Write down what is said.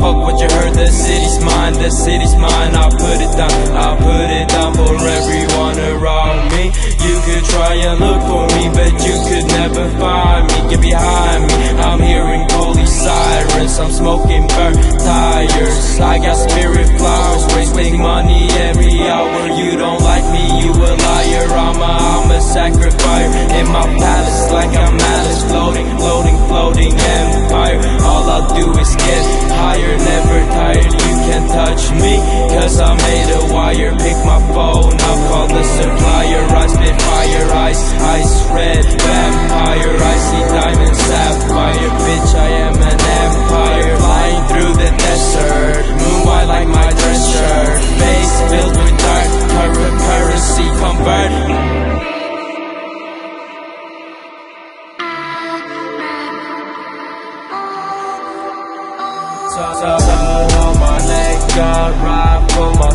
Fuck, what you heard, the city's mine The city's mine, I put it down. I put it down for everyone around me. You could try and look for me But you could never find me. Get behind me, I'm hearing police sirens. I'm smoking burnt tires. I got spirit flowers, wasting money every hour. You don't like me, you a liar. I'm a, I'm a sacrifice. In my palace like I'm Alice floating, floating Someone on my neck, ride for my